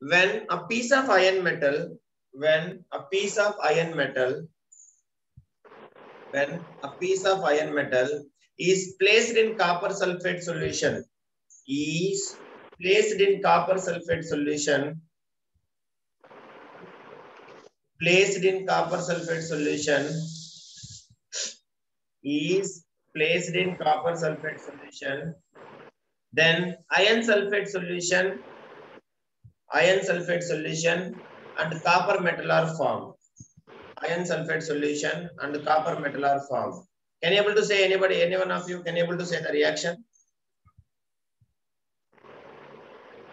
when a piece of iron metal, when a piece of iron metal, when a piece of iron metal is placed in copper sulfate solution, is placed in copper sulfate solution, placed in copper sulfate solution, is placed in copper sulfate solution, then iron sulfate solution, iron sulfate solution and copper metal are formed. Iron sulfate solution and copper metal are formed. Can you able to say anybody, any one of you can you able to say the reaction?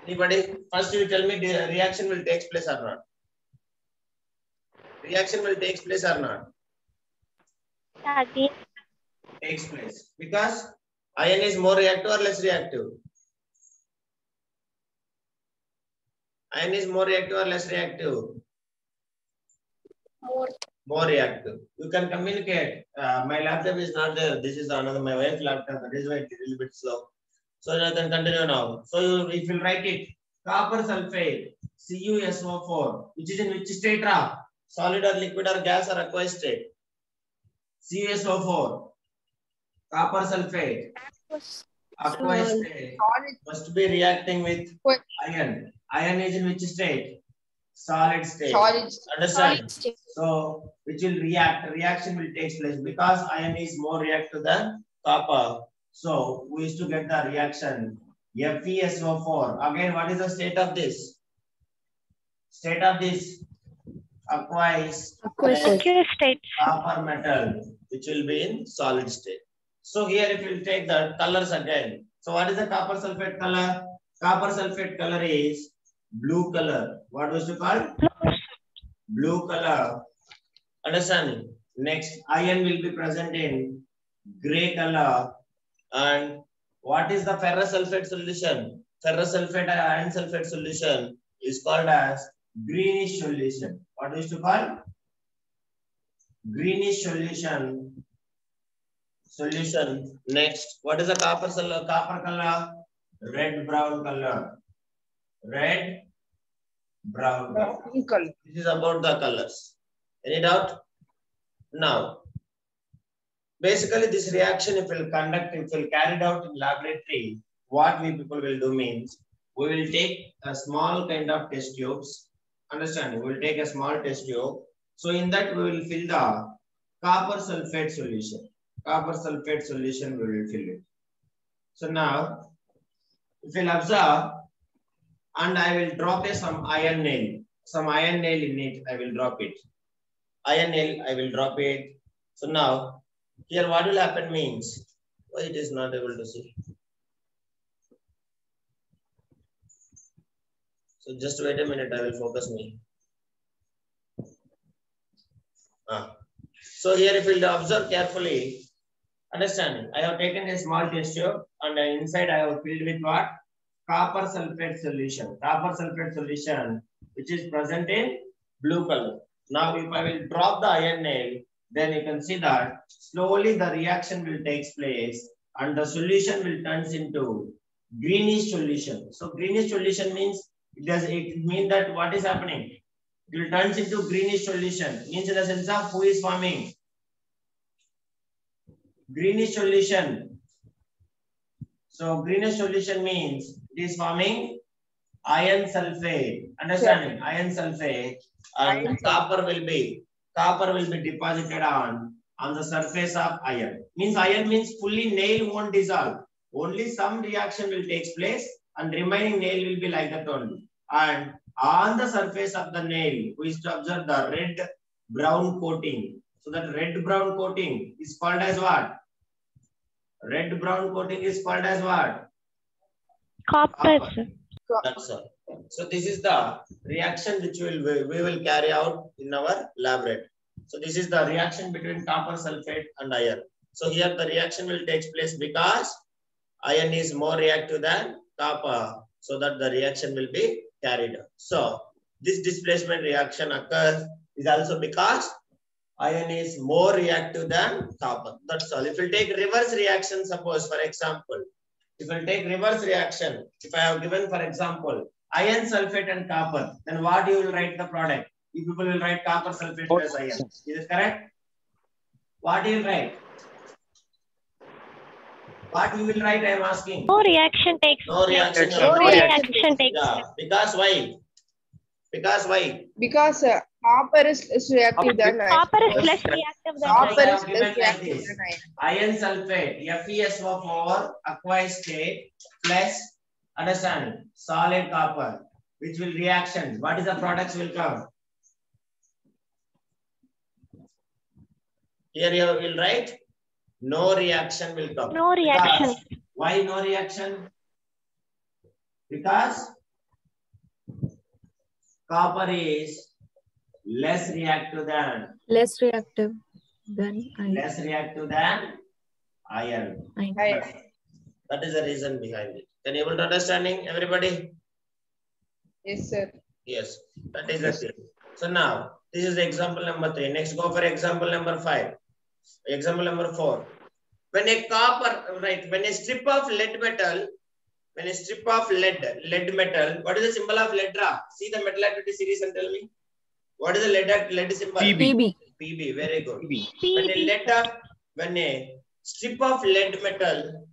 Anybody? First you tell me the reaction will take place or not. Reaction will take place or not? Takes place. Because iron is more reactive or less reactive? Iron is more reactive or less reactive? More. More reactive. You can communicate. Uh, my laptop is not there. This is another my wife's laptop. That is why it is a little bit slow. So I can continue now. So you, if you write it, copper sulfate, CuSO4, which is in which state? Ra? Solid or liquid or gas or aqueous state? CuSO4, copper sulfate, aqueous state must be reacting with iron. Iron is in which state? Solid state. Solid. Understand? Solid state. So which will react, reaction will take place because iron is more reactive than copper. So we used to get the reaction FeSO4. Again, what is the state of this? State of this aqueous Aqueous state. copper metal, which will be in solid state. So here if you take the colors again. So what is the copper sulfate color? Copper sulfate color is blue color. What was it called? Blue color. Understanding? Next, iron will be present in gray color. And what is the ferrous sulfate solution? Ferrous sulfate iron sulfate solution is called as greenish solution. What is to call? Greenish solution. Solution. Next, what is the copper sol- copper color? Red brown color. Red brown. color. This is about the colors. Any doubt? Now, basically this reaction if we'll conduct, if we'll carried out in laboratory, what we people will do means, we will take a small kind of test tubes. Understand? We will take a small test tube. So in that we will fill the copper sulfate solution. Copper sulfate solution we will fill it. So now, if you'll observe, and I will drop a some iron nail some iron nail in it, I will drop it. Iron nail, I will drop it. So now, here what will happen means, why it is not able to see? So just wait a minute, I will focus me. Ah. So here if you observe carefully, understanding, I have taken a small test tube and inside I have filled with what? Copper sulfate solution. Copper sulfate solution which is present in blue color. Now, if I will drop the iron nail, then you can see that slowly the reaction will take place and the solution will turns into greenish solution. So greenish solution means it does it mean that what is happening? It will turns into greenish solution. Means in the sense of who is forming? Greenish solution. So greenish solution means it is forming iron sulfate. Understanding? Iron sulfate and Iron copper will be copper will be deposited on on the surface of iron. Means iron means fully nail won't dissolve. Only some reaction will take place and remaining nail will be like that only. And on the surface of the nail, we is to observe the red brown coating. So that red brown coating is called as what? Red brown coating is called as what? Copper. sir. That's all. So this is the reaction which will we, we will carry out in our laboratory. So this is the reaction between copper sulfate and iron. So here the reaction will take place because iron is more reactive than copper. So that the reaction will be carried out. So this displacement reaction occurs is also because iron is more reactive than copper. That's all. If you take reverse reaction, suppose for example, if I take reverse reaction, if I have given, for example, iron sulfate and copper, then what you will write the product? You people will write copper sulfate plus iron. Is it correct? What you will write? What you will write? I am asking. No reaction takes No reaction. place. No No reaction. reaction takes Yeah, because why? Because why? Because uh, copper is less reactive than iron. Copper is less reactive than iron. Copper is less reactive than iron. Iron sulfate, FeSO4 aqueous state plus understand solid copper, which will reaction. What is the products will come? Here you will write no reaction will come. No reaction. Because- why no reaction? Because copper is less reactive than less reactive than iron. less reactive than iron. iron. Iron. That is the reason behind it. Can you able to understanding everybody? Yes, sir. Yes, that is the thing. So now, this is example number three. Next, go for example number five. Example number four. When a copper, right, when a strip of lead metal, when a strip of lead, lead metal, what is the symbol of lead? Ra? See the metal activity series and tell me. What is the lead, lead symbol? PB. PB. PB, very good. PB. when a PB. lead of, when a strip of lead metal,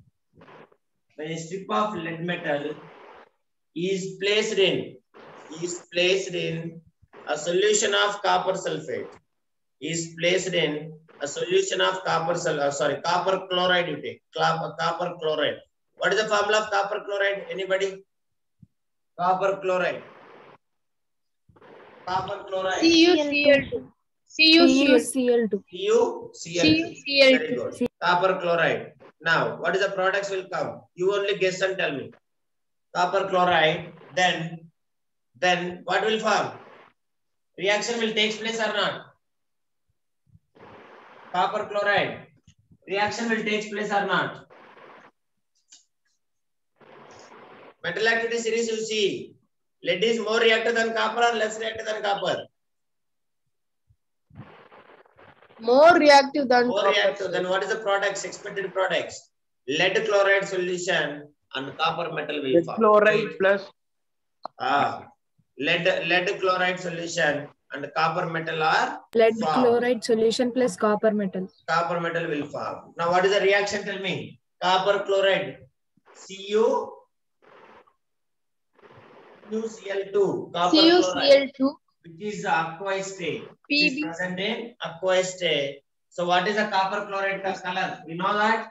when a strip of lead metal is placed in, is placed in a solution of copper sulfate, is placed in a solution of copper sul, uh, sorry, copper chloride you take, copper chloride. What is the formula of copper chloride? Anybody? Copper chloride. Copper chloride. CuCl2. CuCl2. CuCl2. CuCl2. Very good. Copper chloride. Now, what is the products will come? You only guess and tell me. Copper chloride. Then, then what will form? Reaction will take place or not? Copper chloride. Reaction will take place or not? Metal activity series you see. Lead is more reactive than copper or less reactive than copper? More reactive than more copper. reactive. Then what is the products, expected products? Lead chloride solution and copper metal will Lead form. chloride plus Ah, lead, lead chloride solution and copper metal are Lead Wow. chloride solution plus copper metal. copper metal will form. Now what is the reaction? Tell me. Copper chloride. Cu CuCl2. Copper chloride, CuCl2. which is the aqueous state. Which is present in aqueous state. So what is the copper chloride co- color? We know that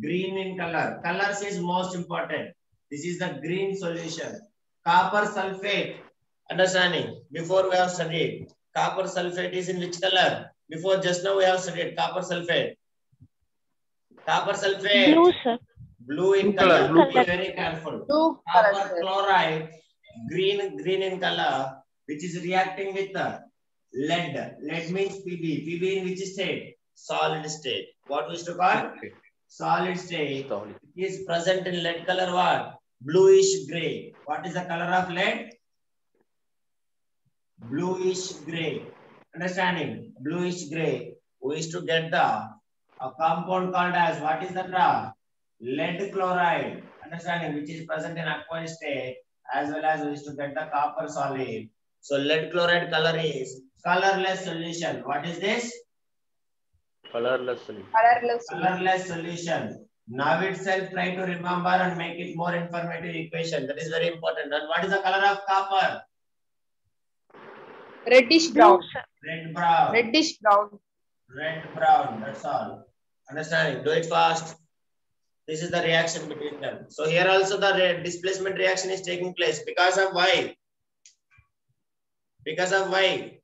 green in color. Colors is most important. This is the green solution. Copper sulfate. Understanding? Before we have studied. Copper sulfate is in which color? Before just now we have studied copper sulfate. Copper sulfate. Blue, sir. Blue in Blue color, color. blue Be color. very careful. Two Copper colors. chloride, green, green in color, which is reacting with the lead. Lead means PB. PB in which state? Solid state. What we used to call? Solid state. solid. Is present in lead color what? Bluish gray. What is the color of lead? Bluish gray. Understanding? Bluish gray. We used to get the a compound called as what is that? Ra? Lead chloride. Understanding? Which is present in aqueous state as well as we used to get the copper solid. So lead chloride color is colorless solution. What is this? Colorless solid. Colorless. colorless solution. Now itself try to remember and make it more informative equation. That is very important. And what is the color of copper? Reddish brown. sir. Red brown. Reddish brown. Red brown. That's all. Understanding? Do it fast. This is the reaction between them. So here also the re- displacement reaction is taking place because of why? Because of why?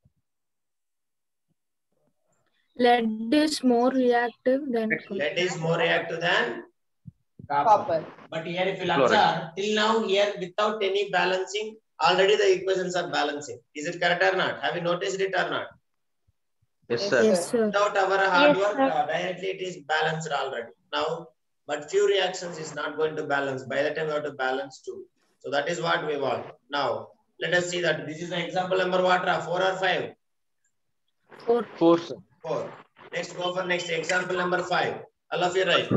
Lead is more reactive than Lead is more reactive than copper. Copper. But here if you Chloride. observe, till now here without any balancing, already the equations are balancing. Is it correct or not? Have you noticed it or not? Yes, Yes, sir. Yes, sir. Without our hard Yes, work, uh, directly it is balanced already. Now, but few reactions is not going to balance. By the time we have to balance too. So that is what we want. Now, let us see that this is the example number what, four or five? Four. Four, sir. Four. Next, go for next example number five. All of you right.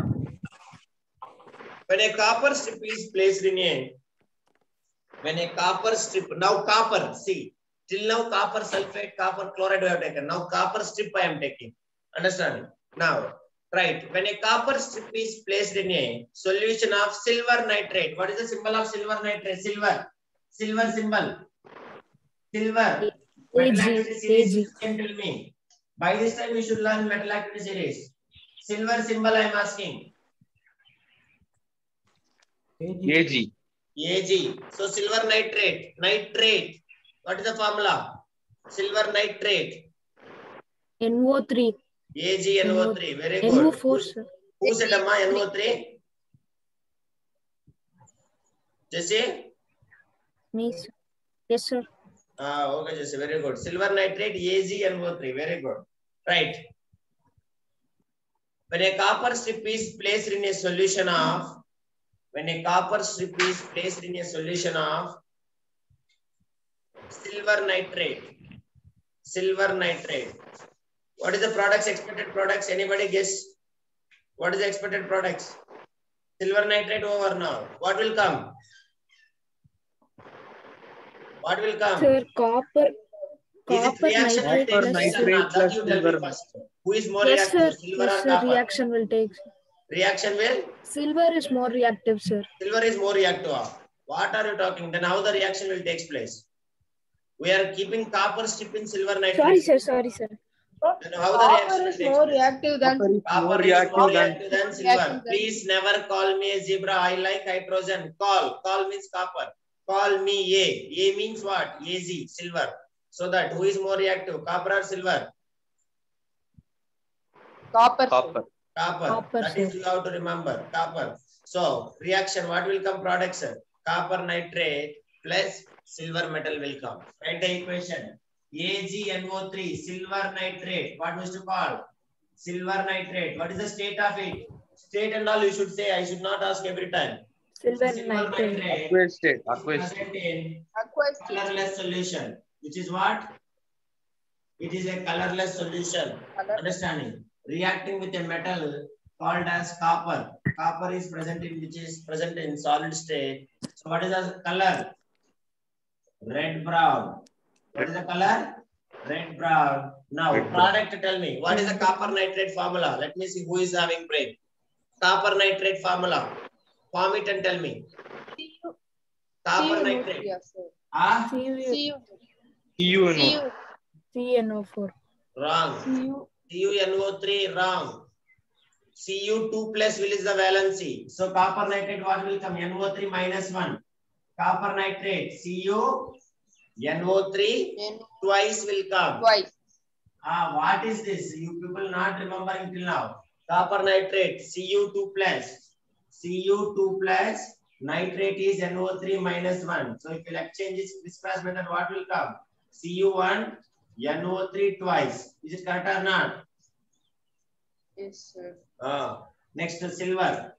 When a copper strip is placed in a When a copper strip, now copper, see, till now copper sulfate, copper chloride we have taken. Now copper strip I am taking. Understand? Now, right. When a copper strip is placed in a solution of silver nitrate, what is the symbol of silver nitrate? Silver. Silver symbol. Silver. Metal activity series, you can tell me. By this time, you should learn metal activity series. Silver symbol I am asking. AG. Ag. So silver nitrate, nitrate. What is the formula? Silver nitrate. NO3. AgNO3. Very good. NO4, sir. Who said Amma NO3? Jesse? Me, sir. Yes, sir. Ah, okay, Jesse. Very good. Silver nitrate, AgNO3. Very good. Right. When a copper strip is placed in a solution of, when a copper strip is placed in a solution of silver nitrate, silver nitrate. What is the products, expected products? Anybody guess? What is the expected products? Silver nitrate over now. What will come? What will come? Sir, copper. Is it Copper reaction will nitrate take Copper nitrate not? That plus you silver. first. Who is more Yes, sir. reactive, silver Yes, or sir. copper? Reaction will take. Reaction will? Silver is more reactive, sir. Silver is more reactive. What are you talking? Then how the reaction will take place? We are keeping copper strip in silver nitrate. Sorry, sir. Sorry, sir. Then how the Copper reaction will is take more place? reactive than Copper is Copper more is more reactive than reactive than silver. Reactive than- Please never call me a zebra. I like hydrogen. Call. Call means copper. Call me A. A means what? Az, silver. So that who is more reactive? Copper or silver? copper. copper. Copper. Copper, that is sir. you have to remember. Copper. So reaction, what will come products? sir? Copper nitrate plus silver metal will come. Write the equation. AgNO3, silver nitrate. What was to call? Silver nitrate. What is the state of it? State and all you should say. I should not ask every time. Silver silver nitrate. nitrate Aqueous state. Aqueous state. Aqueous state. colorless solution, which is what? It is a colorless solution. Color. Understanding? Reacting with a metal called as copper. Copper is present in which is present in solid state. So what is the color? Red brown. What is the color? Red brown. Now Red brown. tell me what is the copper nitrate formula? Let me see who is having brain. Copper nitrate formula. Form it and tell me. Copper nitrate. Yes, sir. Ah, Cu, Cu. CuNO. Cu. CNO4. wrong. Cu. CuNO3 wrong. Cu2 plus will is the valency. So copper nitrate what will come? NO3 minus 1. Copper nitrate Cu NO3 N twice will come. twice. Ah, what is this? You people not remembering till now. Copper nitrate Cu2 plus. Cu2 plus nitrate is NO3 minus 1. So if you exchange this disperse method, what will come? Cu1 NO3 twice. Is it correct or not? Yes, sir. Ah, next silver.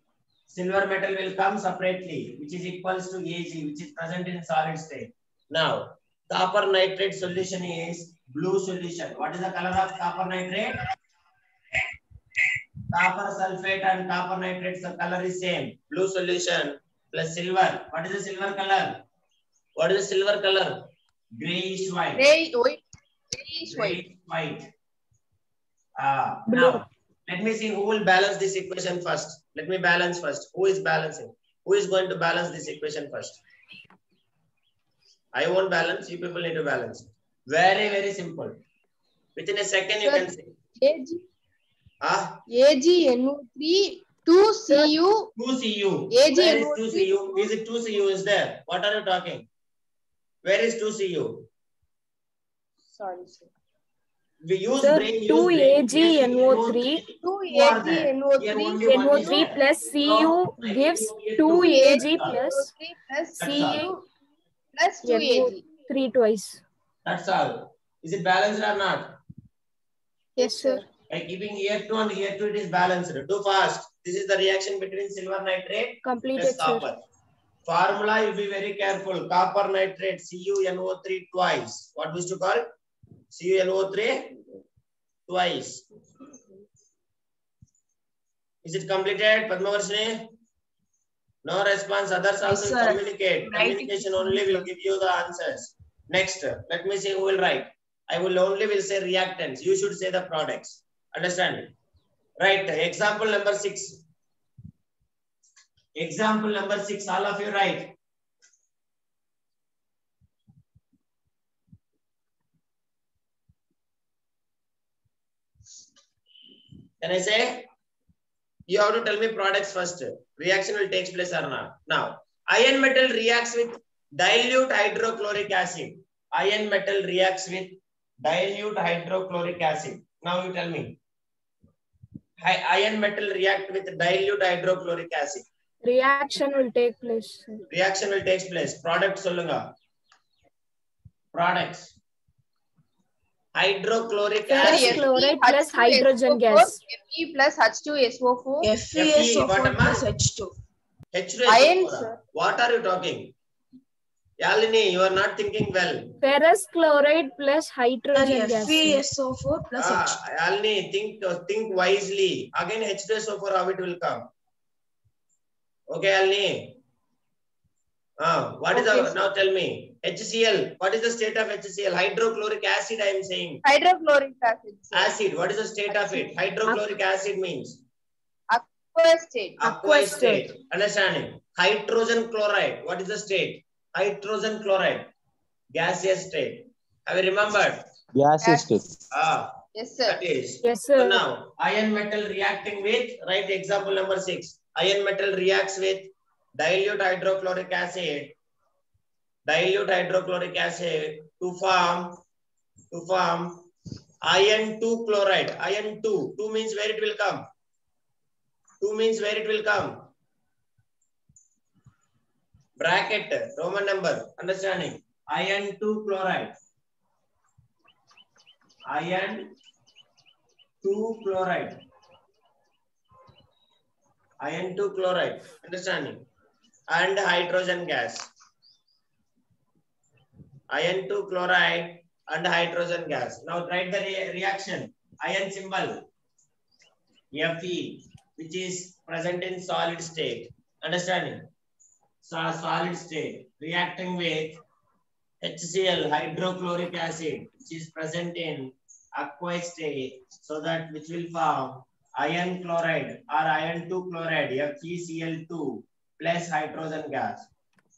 Silver metal will come separately, which is equals to Ag, which is present in solid state. Now, copper nitrate solution is blue solution. What is the color of copper nitrate? Copper sulfate and copper nitrate the color is same. Blue solution plus silver. What is the silver color? What is the silver color? Grayish white. Gray, white. Grayish white. White. Uh, now, let me see who will balance this equation first. Let me balance first. Who is balancing? Who is going to balance this equation first? I won't balance. You people need to balance. Very, very simple. Within a second, you Sir. can say. Ag. Ah, AgNO3 2 Cu 2 CU. Ag Where is NO3? 2 CU? Is it 2 CU is there? What are you talking? Where is 2 CU? sorry sir We use Sir, brain. use 2 brain. AG Yes, NO3. 2 Who are there? AgNO3 Here only one is NO3 plus Cu gives 2Ag plus NO3 plus Cu plus 2 NO Ag 3 twice. That's all. Is it balanced or not? Yes, sir. By keeping here two and here two, it is balanced. Too fast. This is the reaction between silver nitrate Completed, plus sir. copper. Formula, you be very careful. Copper nitrate, CuNO3 twice. What was to call? CuNO3 twice. Is it completed, Padmavarshini? No response. Others also sir. communicate. Writing. Communication only will give you the answers. Next, let me see who will write. I will only will say reactants. You should say the products. Understand? Right. Example number six. Example number six. All of you write. Can I say? you have to tell me products first. Reaction will take place or not. Now, iron metal reacts with dilute hydrochloric acid. Iron metal reacts with dilute hydrochloric acid. Now you tell me. Iron metal react with dilute hydrochloric acid. Reaction will take place. Reaction will take place. product solunga. Products. Hydrochloric acid. chloride plus hydrogen gas. Fe plus H2SO4. FeSO4 what am I? plus H2. H2SO4. Iron, sir. What are you talking? Yalini, you are not thinking well. Ferrous chloride plus hydrogen gas. FeSO4 plus Ah, H2. Yalini, think think wisely. Again, H2SO4, how it will come? Okay, Yalini. Ah, what okay, is our, now tell me. HCl, what is the state of HCl? Hydrochloric acid, I am saying. Hydrochloric acid. sir. Acid, what is the state of it? Hydrochloric acid means Aqueous state. aqueous Aqueous state. Understanding? Hydrogen chloride, what is the state? Hydrogen chloride, gaseous state. Have you remembered? Gaseous state. Ah, Yes, sir. that is. Yes, So now, iron metal reacting with, write example number six. Iron metal reacts with dilute hydrochloric acid, dilute hydrochloric acid to form, to form iron 2 chloride. Iron 2, 2 means where it will come? 2 means where it will come? Bracket, Roman number, understanding? Iron 2 chloride. Iron 2 chloride. Iron 2 chloride. Understanding? And hydrogen gas. Iron 2 chloride and hydrogen gas. Now write the re- reaction. Iron symbol. Fe, which is present in solid state. Understanding? So, solid state. Reacting with HCl, hydrochloric acid, which is present in aqueous state, so that which will form iron chloride or iron 2 chloride, FeCl2 plus hydrogen gas.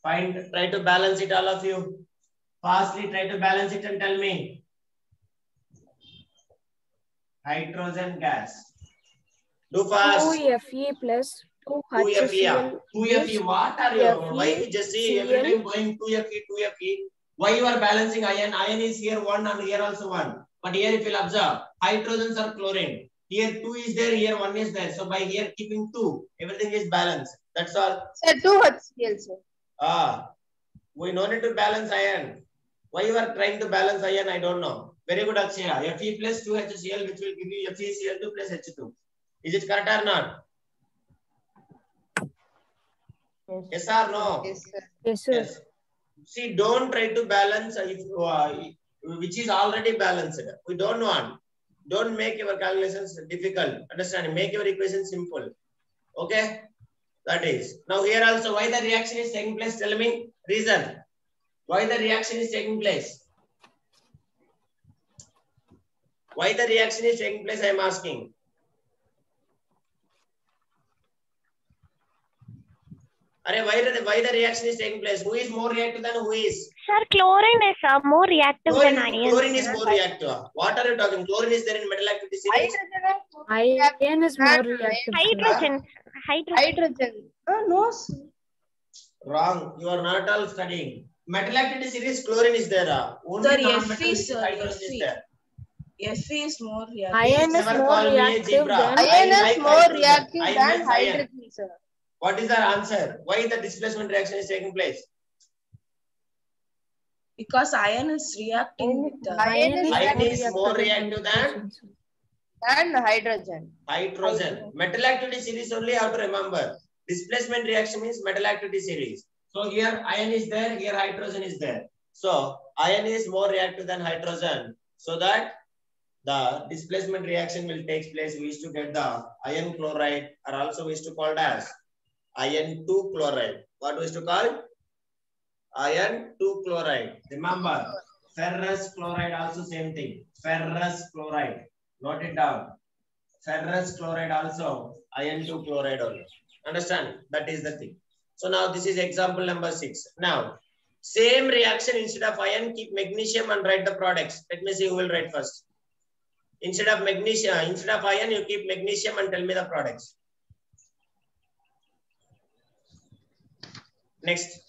Find, try to balance it, all of you. Fastly try to balance it and tell me. Hydrogen gas. Do fast. 2 Fe plus 2 2 Fe. HCl. 2 Fe. What are you? Fe, Why you just see every time going 2 Fe, 2 Fe? Why you are balancing iron? Iron is here one and here also one. But here if you'll observe, hydrogens are chlorine. Here 2 is there, here 1 is there. So by here keeping 2, everything is balanced. That's all. Sir, 2 HCl, sir. Ah, we no need to balance iron. Why you are trying to balance iron? I don't know. Very good, Akshaya. Fe plus 2 HCl, which will give you FeCl2 plus H2. Is it correct or not? Yes or no? Yes, sir. Yes, sir. Yes. See, don't try to balance if uh, which is already balanced. We don't want. Don't make your calculations difficult. Understand? Make your equation simple. Okay? That is. Now here also, why the reaction is taking place? Tell me reason. Why the reaction is taking place? Why the reaction is taking place? I am asking. Are why the why the reaction is taking place? Who is more reactive than who is? Sir, chlorine is uh, more reactive Chlorine, than iron. chlorine is sir. more reactive. What are you talking? Chlorine is there in metal activity series. Hydrogen. Iron is more reactive. Hydrogen. Hydrogen. Hydrogen. Uh, no, sir. Wrong. You are not all studying. Metal activity series, chlorine is there. uh. Only Sir, non-metal Fe, is sir, hydrogen is there. Fe is more reactive. Iron is Never more call me a reactive than I Iron is more reactive than hydrogen, sir. What is the answer? Why the displacement reaction is taking place? Because iron is reacting with the Iron is Iron reactive is more reactive than than hydrogen. hydrogen. Metal activity series only you have to remember. Displacement reaction means metal activity series. So here iron is there, here hydrogen is there. So iron is more reactive than hydrogen. So that the displacement reaction will take place. We used to get the iron chloride or also we used to call as iron 2 chloride. What we used to call? Iron 2 chloride. Remember, ferrous chloride also same thing. Ferrous chloride. Note it down. Ferrous chloride also iron 2 chloride only. Understand? That is the thing. So now this is example number six. Now, same reaction instead of iron, keep magnesium and write the products. Let me see who will write first. Instead of magnesium, uh, instead of iron, you keep magnesium and tell me the products. Next.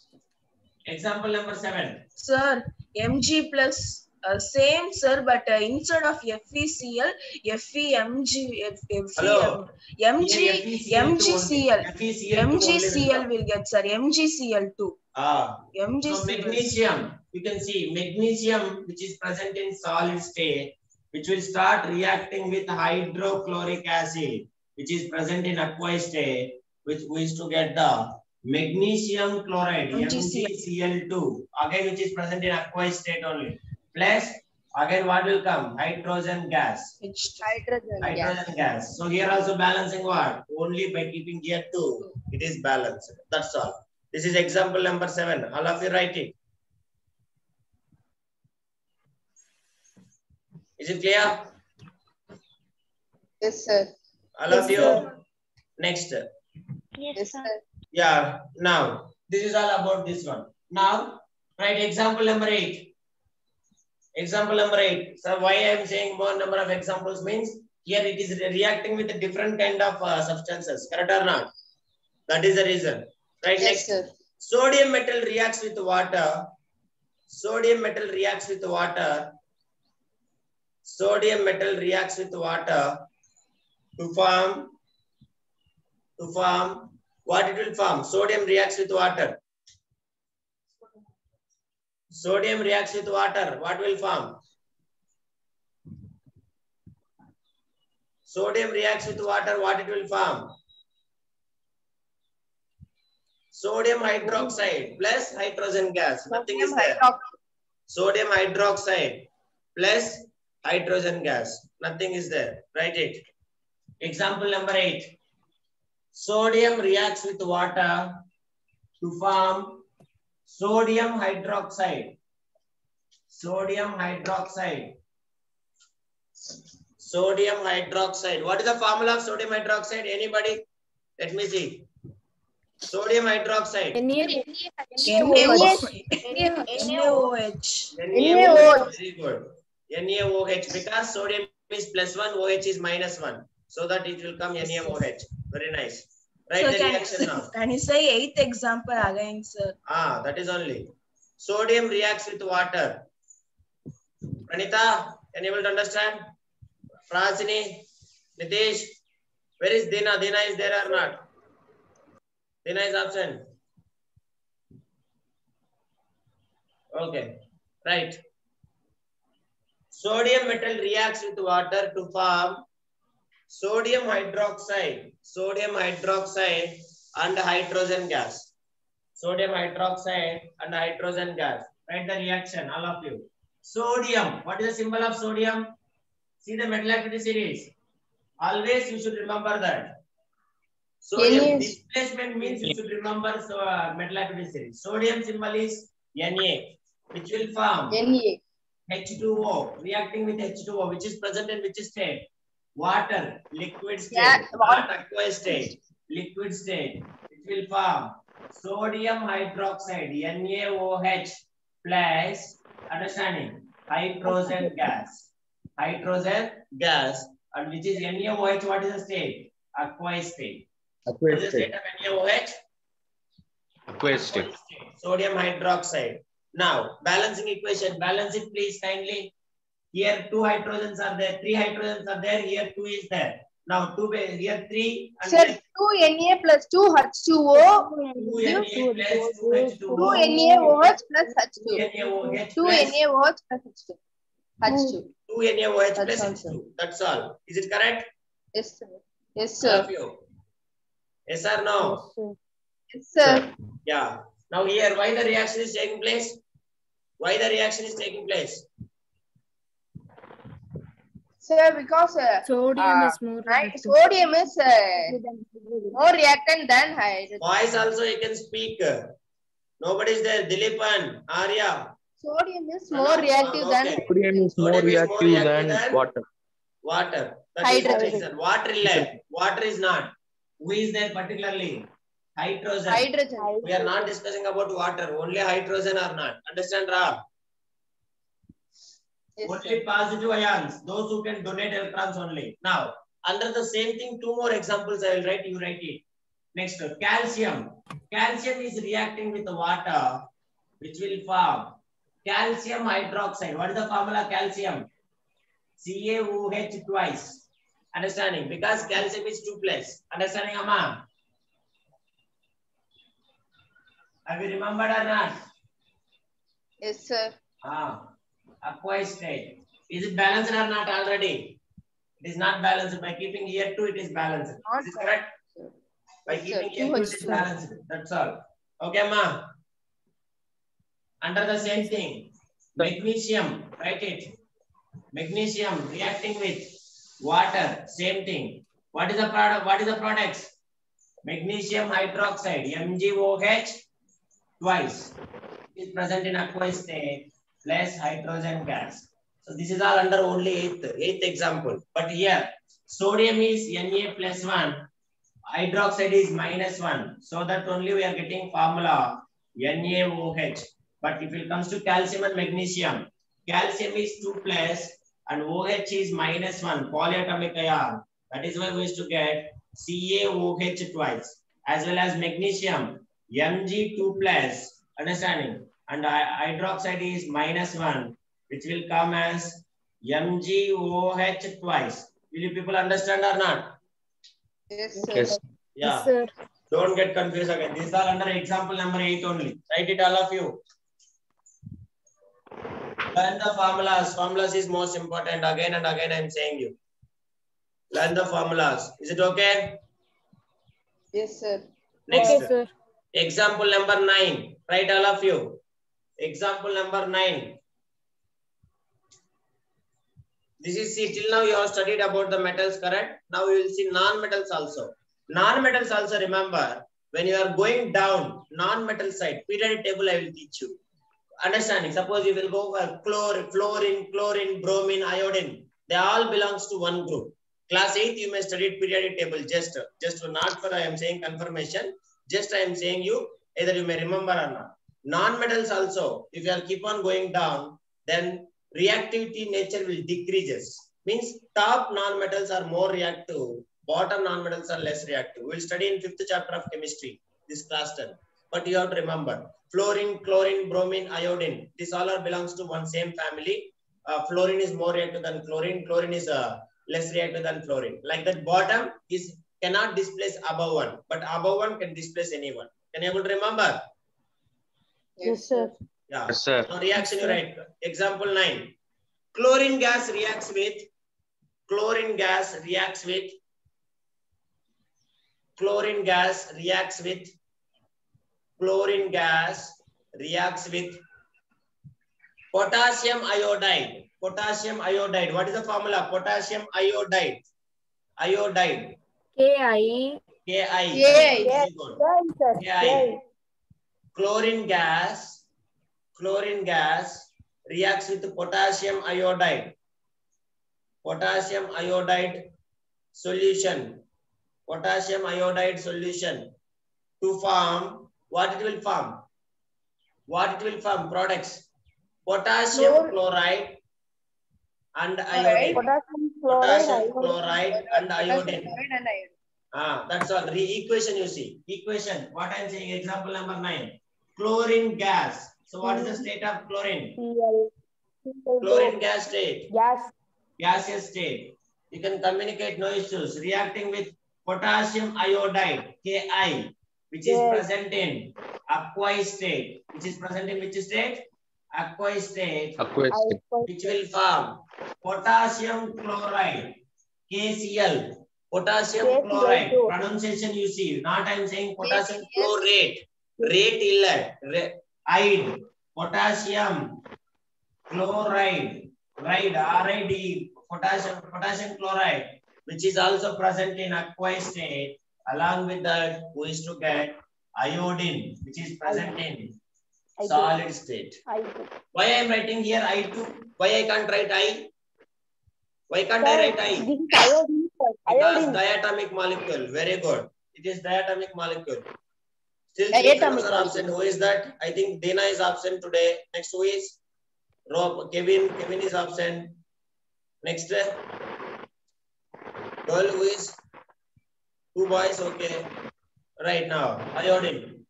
Example number seven. Sir, Mg plus uh, same sir, but uh, instead of FeCl, FeMg, F, Hello. Mg, MgCl, FeCl2 only. Will MgCl will get sir, MgCl2, Ah, so magnesium, you can see magnesium which is present in solid state, which will start reacting with hydrochloric acid, which is present in aqueous state, which we is to get the magnesium chloride, MgCl. MgCl2, again which is present in aqueous state only. Plus, again what will come? Hydrogen gas. H2. Hydrogen gas. Gas. So here also balancing what? Only by keeping here two, it is balanced. That's all. This is example number seven. All of you write it. Is it clear? Yes, sir. All of you? sir. Next. Yes, Yes, sir. sir. Yeah. Now, this is all about this one. Now, write example number eight. Example number eight. So why I am saying more number of examples means here it is re- reacting with a different kind of uh, substances. Correct or not? That is the reason. Right Yes, next. sir. Sodium metal reacts with water. Sodium metal reacts with water. Sodium metal reacts with water to form to form what it will form. Sodium reacts with water. Sodium reacts with water. What will form? Sodium reacts with water. What it will form? Sodium hydroxide plus hydrogen gas. Nothing is there. Sodium hydroxide plus hydrogen gas. Nothing is there. Write it. Example number eight. Sodium reacts with water to form sodium hydroxide. Sodium hydroxide. Sodium hydroxide. What is the formula of sodium hydroxide? Anybody? Let me see. Sodium hydroxide. NaOH. NaOH. NaOH. Very good. NaOH because sodium is plus one, OH is minus one. So that it will come NaOH. Very nice. Write Sir, the can, reaction now. can you say eighth example again, sir? Ah, that is only. Sodium reacts with water. Pranita, can you able to understand? Prasini, Nitish, where is Dina? Dina is there or not? Dina is absent. Okay, right. Sodium metal reacts with water to form sodium hydroxide, sodium hydroxide and hydrogen gas. Sodium hydroxide and hydrogen gas. Write the reaction, all of you. Sodium. What is the symbol of sodium? See the metal activity series. Always you should remember that. Sodium displacement means you should remember so, uh, metal activity series. Sodium symbol is Na, which will form Na. H2O, reacting with H2O, which is present in which state? Water, liquid state, Yeah, not aqueous state, liquid state. It will form sodium hydroxide, NaOH plus, understanding, hydrogen gas. Hydrogen gas, and which is NaOH, what is the state? Aqueous state. What is the state of NaOH? Aqueous state. Sodium hydroxide. Now, balancing equation, balance it please kindly. Here two hydrogens are there, three hydrogens are there, here two is there. Now two, ba- here three and Sir, here 2 Na plus 2 H2O. two Na plus two H2O. 2 NaOH plus Two H2. 2 plus NaOH plus H2. H2. two NaOH That's plus all, H2. That's all. Is it correct? Yes, sir. Yes, sir. of you? Yes or no? Yes, sir. Yeah. Now here, why the reaction is taking place? Why the reaction is taking place? Sir, because uh, Sodium uh, is more right, reactive. sodium is uh, more reactant than hydrogen. Boys also you can speak. Nobody is there. Dilipan, Arya. Sodium is more no, reactive no, than okay. Sodium is more Sodium more reactive reactive than than- water. Water. That is Hydrogen. reason. Water left. Water is not. Who is there particularly? Hydrogen. hydrogen. We are not discussing about water. Only hydrogen or not. Understand, Ra? Only positive ions. Those who can donate electrons only. Now, under the same thing, two more examples I will write. You write it. Next, calcium. Calcium is reacting with the water, which will form calcium hydroxide. What is the formula? Calcium. CaOH twice. Understanding? Because calcium is two plus. Understanding, Amma? Have you remembered or not? Yes, sir. Ah, aqueous state. Is it balanced or not already? It is not balanced. By keeping here two, it is balanced. Not Is this correct? By Yes, keeping here two, it is balanced. That's all. Okay, ma. Under the same thing, magnesium, write it. Magnesium reacting with water, same thing. What is the product? What is the products? Magnesium hydroxide, MgOH, twice. Is present in aqueous state plus hydrogen gas. So this is all under only eighth, eighth example. But here, sodium is Na plus one, hydroxide is minus one. So that only we are getting formula NaOH. But if it comes to calcium and magnesium, calcium is 2 plus and OH is minus 1, polyatomic ion. That is why we used to get CaOH twice. As well as magnesium, Mg2 plus, understanding? And hydroxide is minus 1, which will come as MgOH twice. Will you people understand or not? Yes, sir. Yes. Yeah. Yes, sir. Don't get confused again. These are under example number 8 only. Write it all of you. Learn the formulas. Formulas is most important. Again and again I'm saying you. Learn the formulas. Is it okay? Yes, sir. Next. Okay, sir. Example number 9. Write all of you. Example number 9. This is see till now you have studied about the metals, correct? Now you will see non-metals also. Non-metals also remember when you are going down non-metal side, periodic table I will teach you. Understanding? Suppose you will go for chlor, fluorine, chlorine, bromine, iodine. They all belongs to one group. Class 8 you may study periodic table just just not for I am saying confirmation. Just I am saying you either you may remember or not. Non-metals also if you are keep on going down then reactivity nature will decreases. Means top non-metals are more reactive, bottom non-metals are less reactive. We'll study in fifth chapter of chemistry, this 10. But you have to remember, fluorine, chlorine, bromine, iodine, this all are belongs to one same family. Uh, fluorine is more reactive than chlorine, chlorine is uh, less reactive than fluorine. Like that bottom is cannot displace above one, but above one can displace anyone. Can you able to remember? Yes, sir. Yeah. Yes, sir. Now reaction you write. Example 9. Chlorine gas reacts with chlorine gas reacts with chlorine gas reacts with chlorine gas reacts with potassium iodide. Potassium iodide. What is the formula? Potassium iodide. Iodide. KI. KI. KI. Very good. KI. Chlorine gas. Chlorine gas reacts with potassium iodide. Potassium iodide solution. Potassium iodide solution to form what it will form? What it will form? Products. Potassium Chlor- chloride and iodine. Potassium chloride iodine. Chloride and iodine. Ah, that's all. Re equation you see. Equation. What I'm saying, example number nine. Chlorine gas. So what is the mm-hmm. state of chlorine? Chlorine gas state. Gas. Gaseous state. You can communicate no issues. Reacting with potassium iodide, KI, which is Yes. present in aqueous state. Which is present in which state? Aqueous state. Aqueous state. which will form potassium chloride, KCl, potassium chloride. Pronunciation you see, not I am saying potassium KCl. chlorate, rate illet, re- ide, potassium chloride, Right, RID, potassium, potassium chloride, which is also present in aqueous state. Along with that, we is to get iodine, which is present in solid state. Why I am writing here I2? Why I can't write I? Why can't I write I? Because diatomic molecule. Very good. It is diatomic molecule. Still three Diatomic are absent. Who is that? I think Dina is absent today. Next who is? Rob, Kevin. Kevin is absent. Next. Girl who is? Two boys. Okay. Right now. i Iodine.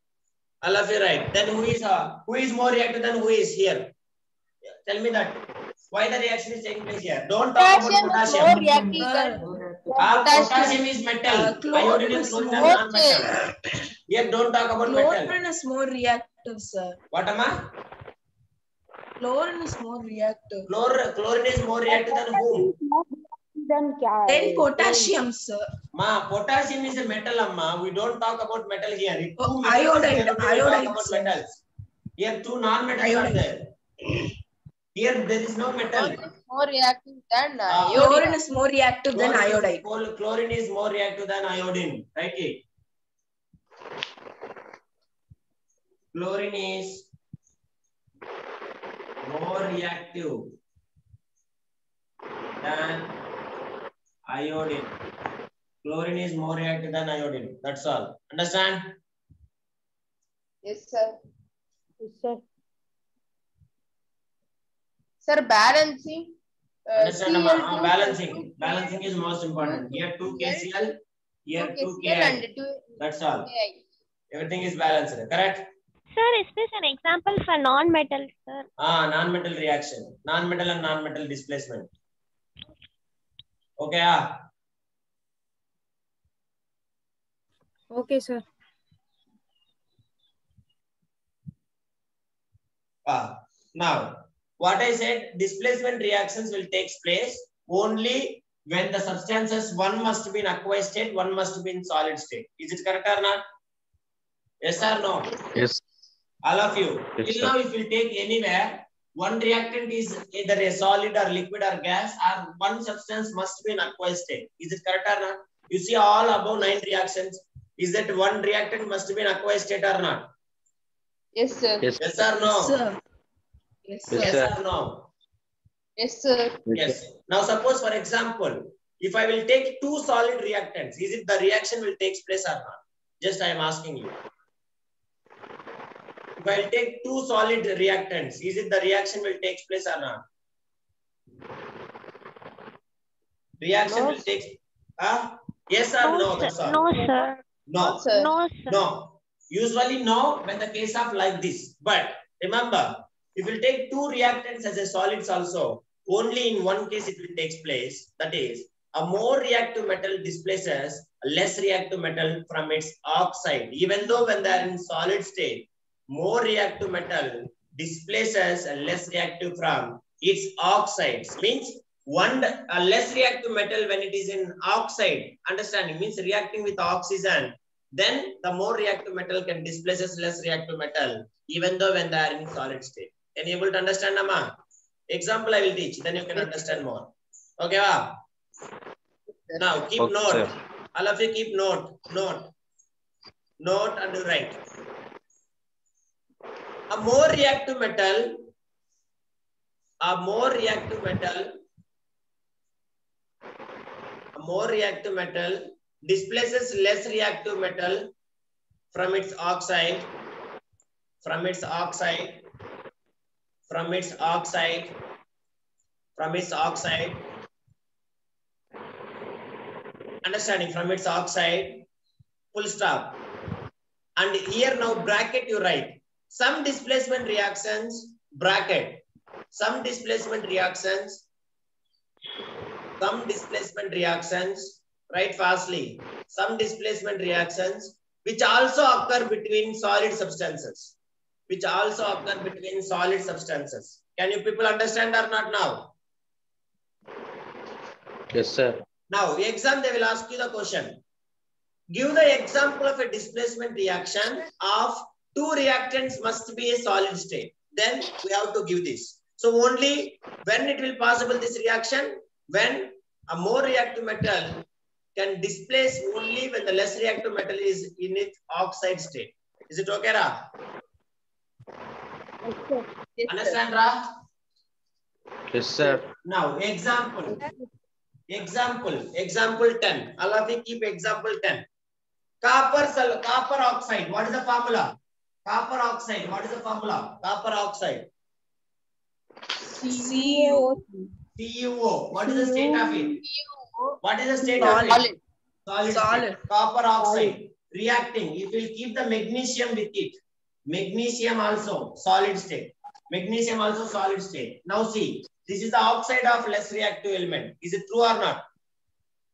All of you right. Then who is uh, who is more reactive than who is here? Tell me that. Why the reaction is taking place here? Don't talk Potassium about potassium. more reactive Ah, Potassium. potassium is metal. Uh, Iodine is is more non-metal. Here, don't talk about metal. Chlorine is more reactive, sir. What am I? Chlorine is more reactive. Chlor chlorine is more reactive than whom? Then potassium, sir. Ma, potassium is a metal, amma. We don't talk about metal here. If two Oh, metals, iodide, then we will iodide, talk about sir. metals. Here, two non-metals are there. Here, there is no metal. chlorine is more reactive than uh, Ah. Chlorine iodine. is more reactive than Chlorine is- iodide. Chlorine is more reactive than iodine. Right? it. Chlorine is more reactive than iodine. Chlorine is more reactive than iodine. That's all. Understand? Yes, sir. Sir, Sir, balancing. Uh, Understand? amma? Cl2 Ah, balancing. Balancing is most important. Here 2 KCl, here 2 2 KI. That's all. Everything is balanced. Correct? Sir, is this an example for non-metal, sir? Ah, non-metal reaction. Non-metal and non-metal displacement. Okay, ah. Okay, sir. ah. Now, what I said, displacement reactions will take place only when the substances, one must be in aqueous state, one must be in solid state. Is it correct or not? Yes or no? Yes. All of you. Yes, Till sir. now, if you take anywhere, one reactant is either a solid or liquid or gas, or one substance must be in aqueous state. Is it correct or not? You see all above nine reactions. Is that one reactant must be in aqueous state or not? Yes, sir. Yes. Yes or no? Yes, sir. Yes, sir. Yes, Yes sir. or no? Yes, sir. Yes. Now suppose for example, if I will take two solid reactants, is it the reaction will take place or not? Just I am asking you. If will take two solid reactants, is it the reaction will take place or not? Reaction No. will take, huh? Yes or no, sir. that's all. No, sir. No. Sir. No, sir. No. Usually no when the case of like this. But remember, if you take two reactants as a solids also, only in one case it will take place. That is, a more reactive metal displaces a less reactive metal from its oxide. Even though when they are in solid state, more reactive metal displaces a less reactive from its oxides. Means one a less reactive metal when it is in oxide, understanding means reacting with oxygen then the more reactive metal can displaces less reactive metal, even though when they are in solid state. Can you able to understand, Amma? Example I will teach, then you can understand more. Okay? Now keep Okay, note. All of you keep note, note, note and write. A more reactive metal, a more reactive metal, a more reactive metal displaces less reactive metal from its oxide, from its oxide, from its oxide, from its oxide. Understanding from its oxide, full stop. And here now bracket you write. Some displacement reactions, bracket. Some displacement reactions, some displacement reactions, write fastly. Some displacement reactions which also occur between solid substances. Which also occur between solid substances. Can you people understand or not now? Yes, sir. Now, the exam, they will ask you the question. Give the example of a displacement reaction of two reactants must be a solid state. Then we have to give this. So only when it will possible this reaction, when a more reactive metal can displace only when the less reactive metal is in its oxide state. Is it okay, Ra? Yes, sir. Understand, Ra? Yes, sir. Now, example. Example. Example 10. All of you keep example 10. Copper, sul- copper oxide. What is the formula? Copper oxide. What is the formula? Copper oxide. CU. CuO. What is the state of it? What is the state of it? Solid. Solid. Solid. Copper oxide. Reacting. It will keep the magnesium with it. Magnesium also solid state. Magnesium also solid state. Now see, this is the oxide of less reactive element. Is it true or not?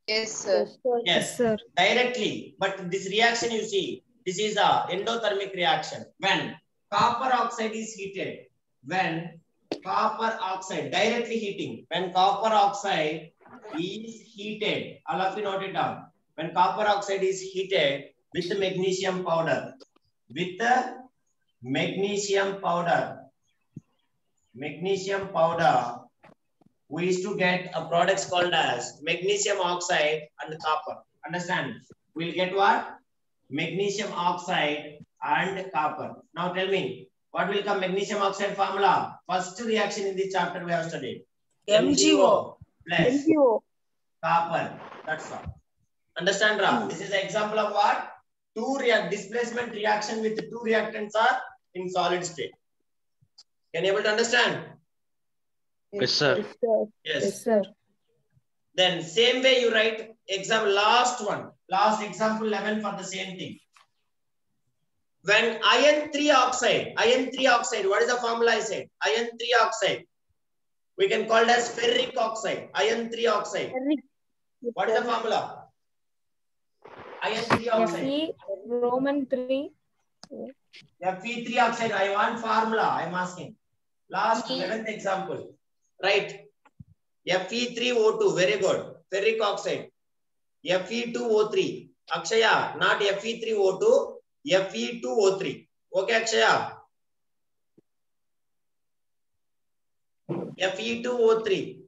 Yes, sir. Yes. sir. Directly. But this reaction you see, this is a endothermic reaction. When copper oxide is heated, when copper oxide directly heating, when copper oxide is heated, all of you note it down. When copper oxide is heated with the magnesium powder, with the magnesium powder, magnesium powder, we used to get a products called as magnesium oxide and copper. Understand? We'll get what? Magnesium oxide and copper. Now tell me, what will come magnesium oxide formula? First reaction in this chapter we have studied. MgO. plus MgO. copper. That's all. Understand, Ra? This is an example of what? Two react displacement reaction with two reactants are in solid state. Can you able to understand? Yes, sir. Yes, sir. Then same way you write example last one, last example 11 for the same thing. When iron 3 oxide, iron 3 oxide, what is the formula I said? Iron 3 oxide. We can call it as ferric oxide, iron 3 oxide. What is the formula? Iron 3 oxide. Fe Roman three. Fe3 oxide, I want formula, I am asking. Last 11th example. Right. Yeah, Fe3O2, very good. Ferric oxide. Fe2O3. Akshaya, not Fe3O2, Fe2O3. Okay, Akshaya. Fe2O3.